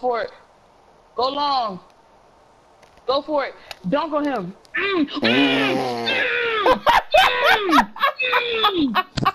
for it. Go long. Go for it. Dunk on him. Mm, mm, mm, mm.